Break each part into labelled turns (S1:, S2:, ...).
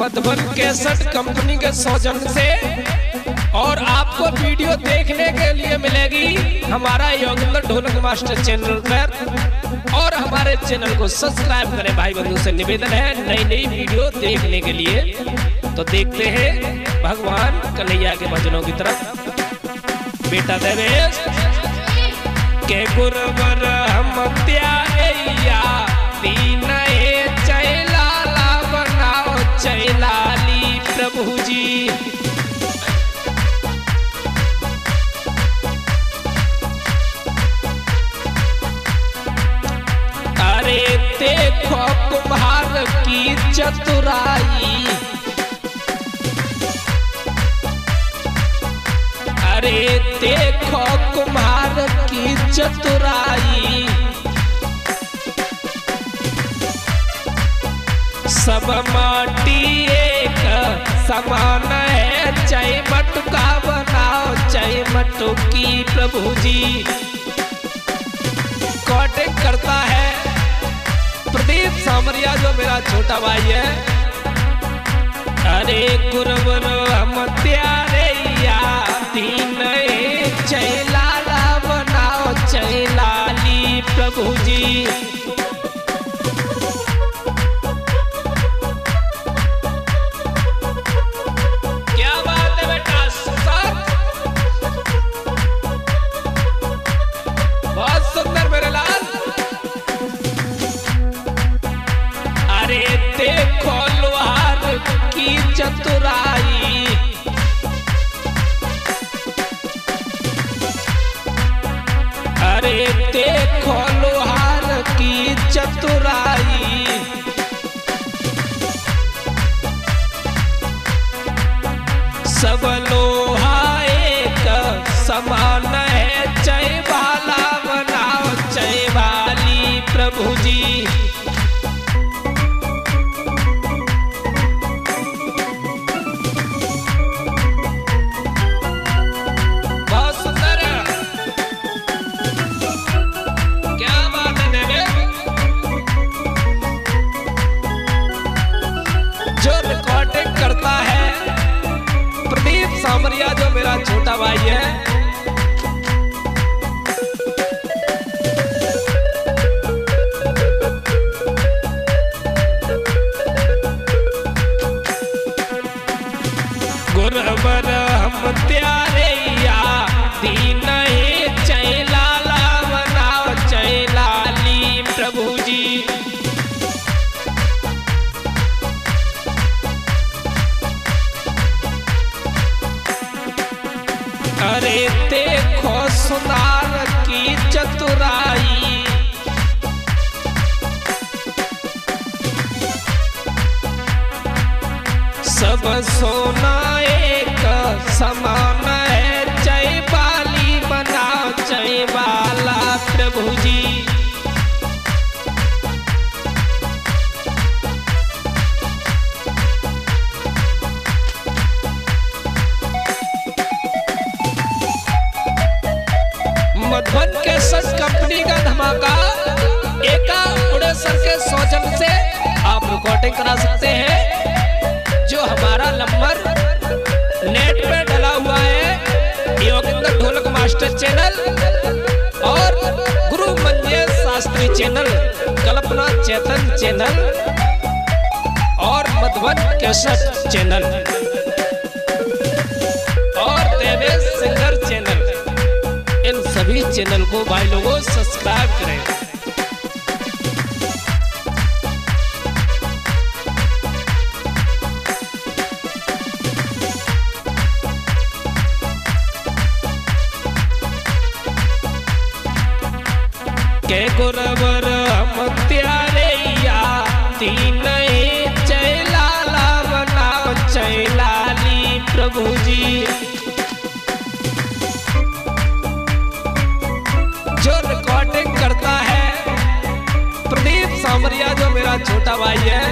S1: Madhuban cassette company के सौजन से और आपको वीडियो देखने के लिए मिलेगी हमारा योगेंद्र ढोलक मास्टर चैनल पर और हमारे चैनल को सब्सक्राइब करें, भाई बंधु से निवेदन है नई नई वीडियो देखने के लिए। तो देखते हैं भगवान कन्हैया के भजनों की तरफ़। बेटा देवेश, के गुरवर हम त्यारैया दीन चैलाली प्रभु जी। अरे देखो कुम्हार की चतुराई। अरे देखो कुम्हार की चतुराई। सब माटी एक। समान है चाहे मटका बनाओ चाहे मटुकी प्रभु जी। कॉटिंग करता है। प्रदीप सामरिया, जो मेरा छोटा भाई है। अरे गुरुवर, हम त्यारे दीन चैलाला बनाओ चैलाली प्रभु जी। सब मेरा अरे देखो सुनार की चतुराई। सब सोना एक समान सच कंपनी का धमाका एका उड़ेसर के सौजन से आप रिकॉर्डिंग करा सकते हैं, जो हमारा नंबर नेट पे डला हुआ है। योगिंदर ढोलक मास्टर चैनल और गुरु मंजेश शास्त्री चैनल, कल्पना चेतन चैनल और मधुबन कैसेट चैनल। चैनल को भाई लोगों सब्सक्राइब करें। के गुरबर हम त्यारे तीन मेरा छोटा भाई है।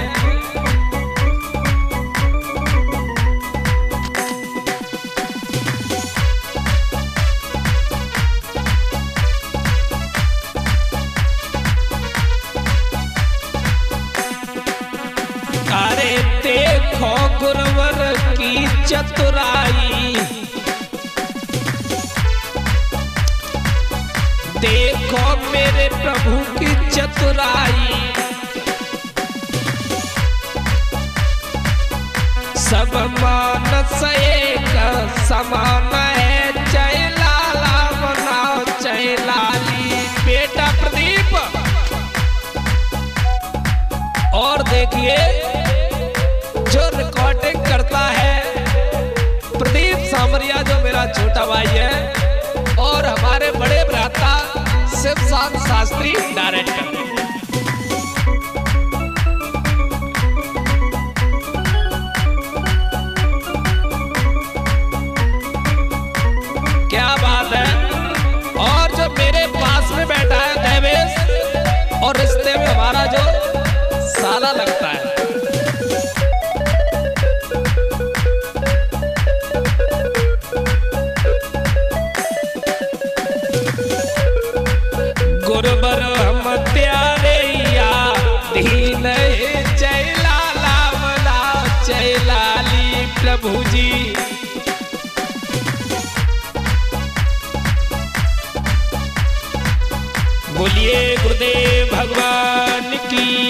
S1: अरे देखो गुरवर की चतुराई। देखो मेरे प्रभु की चतुराई। सब मानस एक, समान है बनाओ बेटा प्रदीप, और देखिए जो रिकॉर्डिंग करता है, प्रदीप सामरिया, जो मेरा छोटा भाई है, और हमारे बड़े भ्राता शिवशांत शास्त्री प्रभु जी। बोलिए गुरुदेव भगवान की।